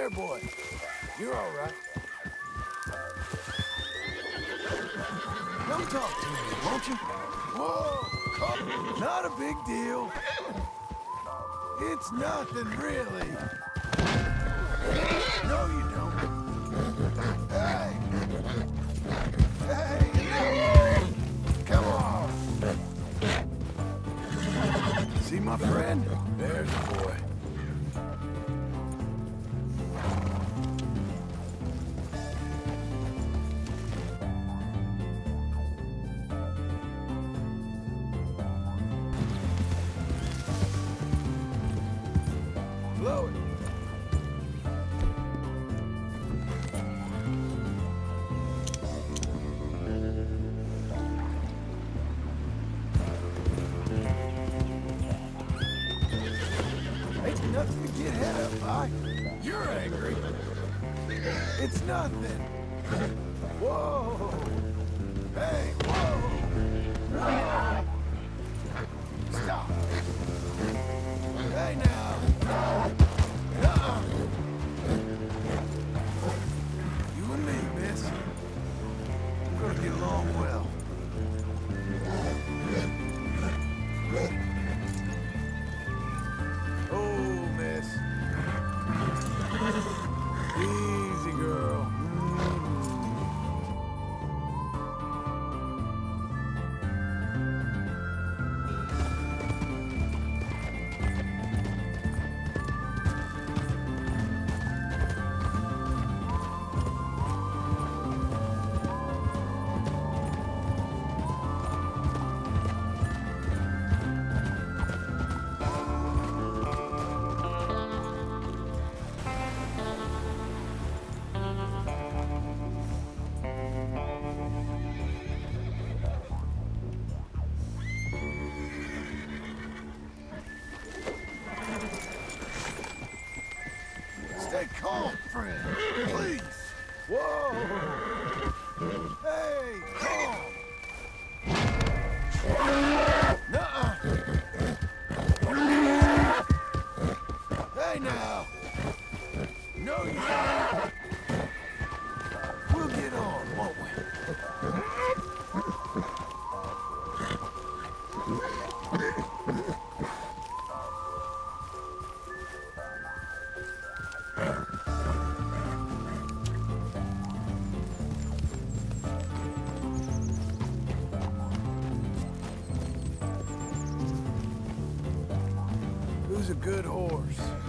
There, boy. You're all right. Come talk to me, won't you? Whoa! Not a big deal. It's nothing, really. No, you don't. Hey! Hey! Come on! See my friend? There's the boy. A good horse?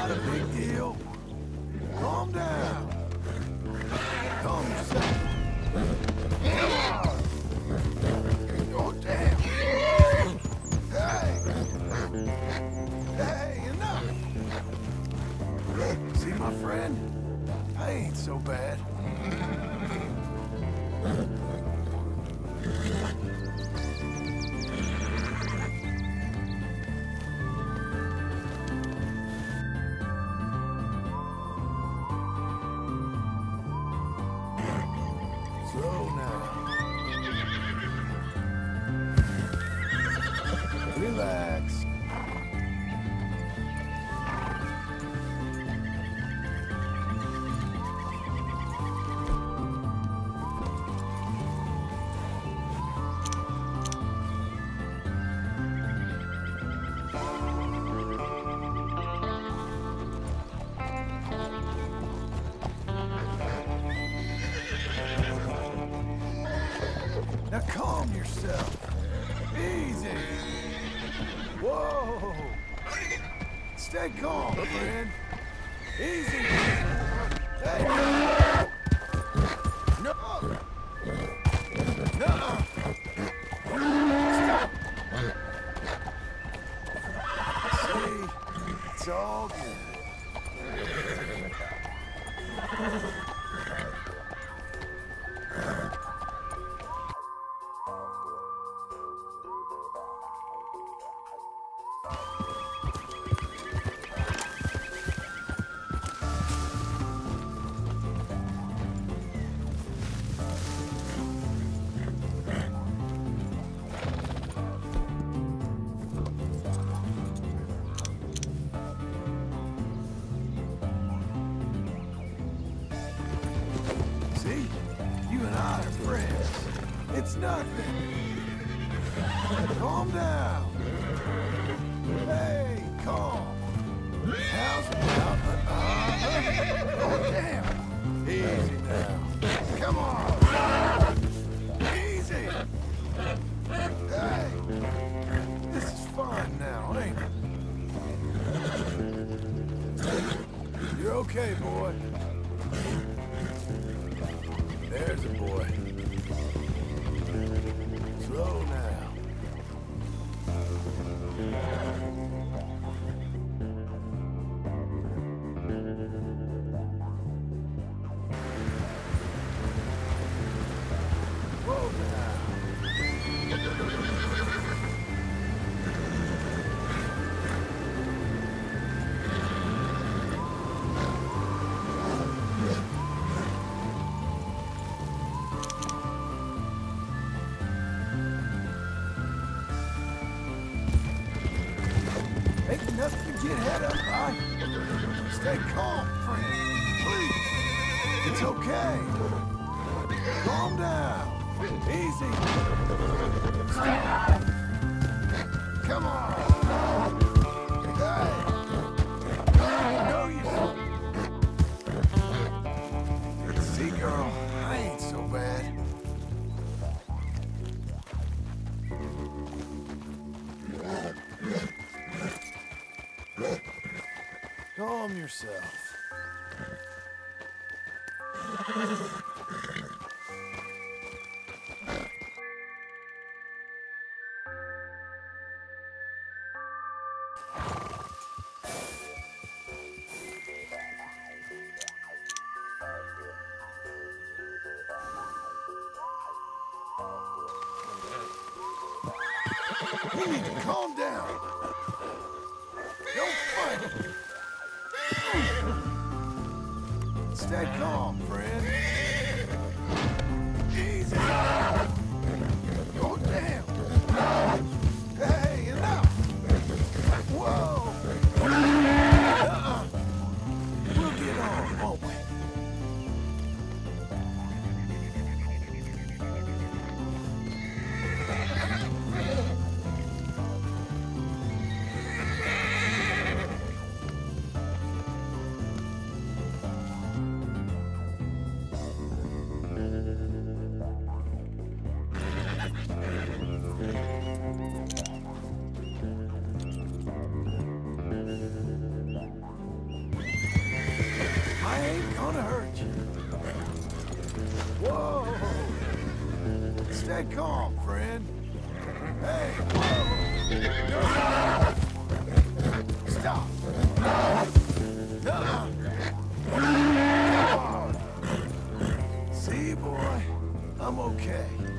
Not a big deal. Calm down. Calm yourself. Oh, damn. Hey. Hey, enough. See, my friend? I ain't so bad. Calm yourself. Easy. Whoa. Stay calm, friend. Easy. Hey, no. No. No. Stop. See? It's all good. See? You need to calm down. Don't fight. Stay calm, friend. Easy. Oh, damn. Hey, enough. Whoa. Uh-uh. We'll get on, won't we? Stay calm, friend. Hey! Stop! See, boy, I'm okay.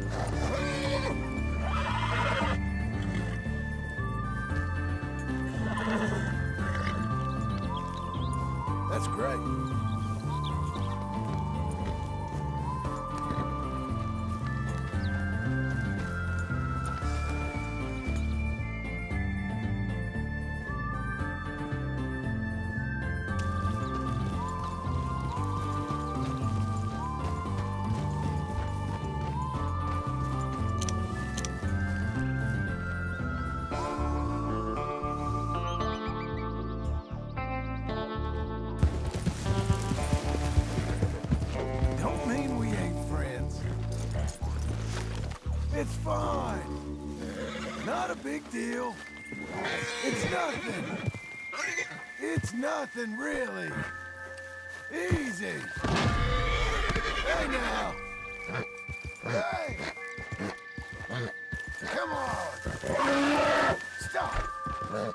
Nothing, really. Easy. Hey, now. Hey. Come on. Stop. Oh.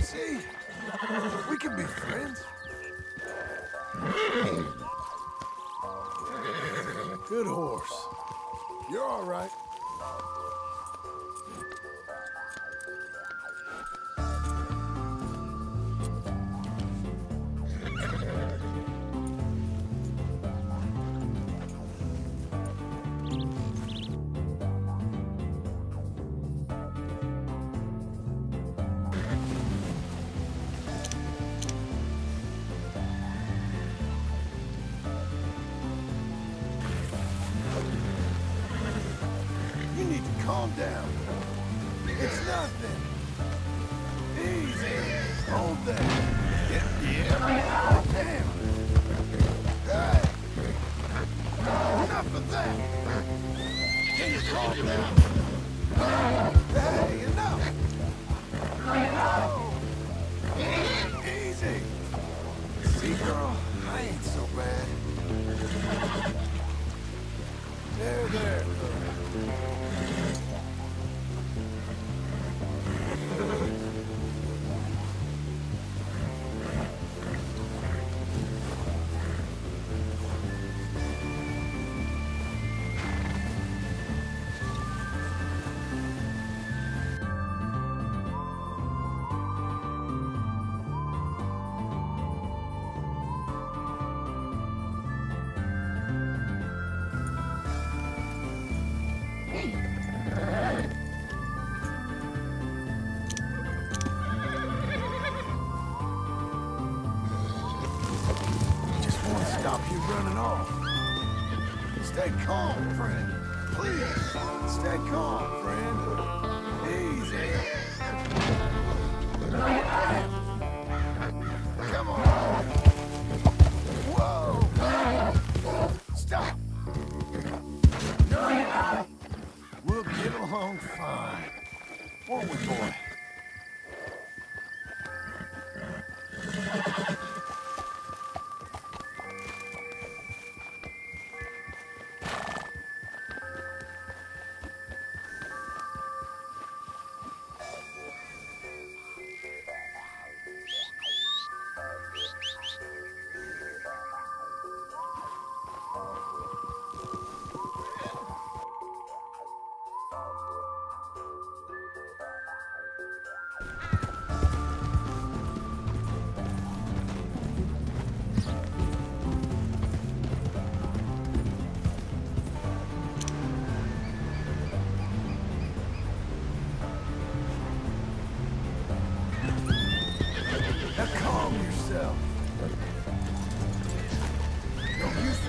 See? We can be friends. Good horse. You're all right. Can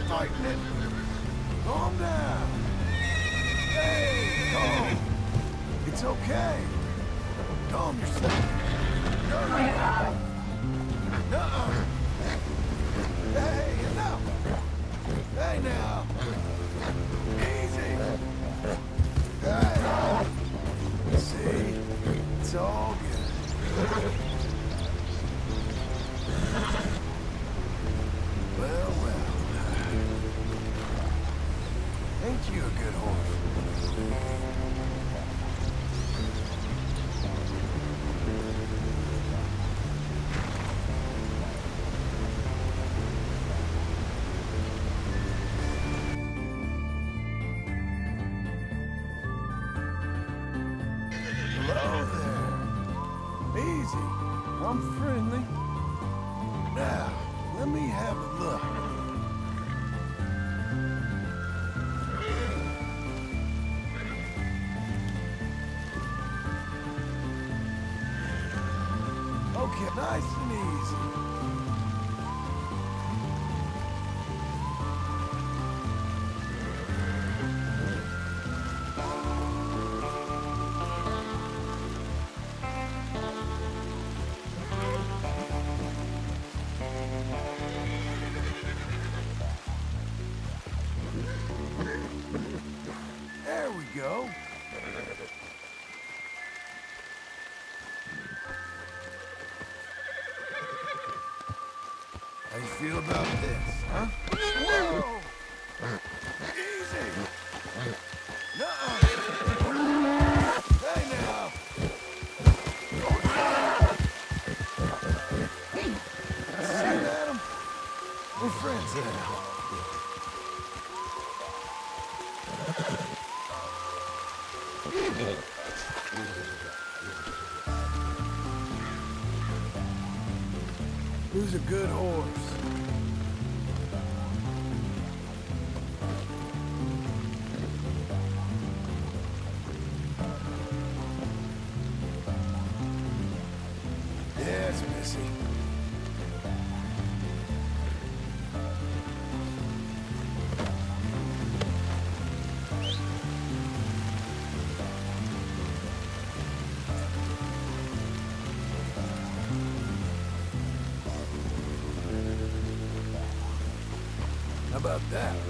Use. Calm down. Hey, calm. It's okay. Calm yourself. No, Nuh-uh. Hey, enough. Hey, now. Easy. Hey. See? It's all good. Okay, nice and easy. How you feel about this, huh? Whoa! Easy! Hey now! We're friends now. Who's a good horse? About that?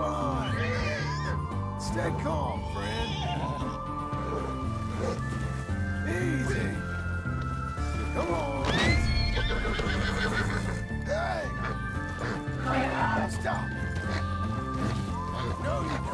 Fine. Stay calm, friend. Easy. Come on. Hey! Stop. No, you.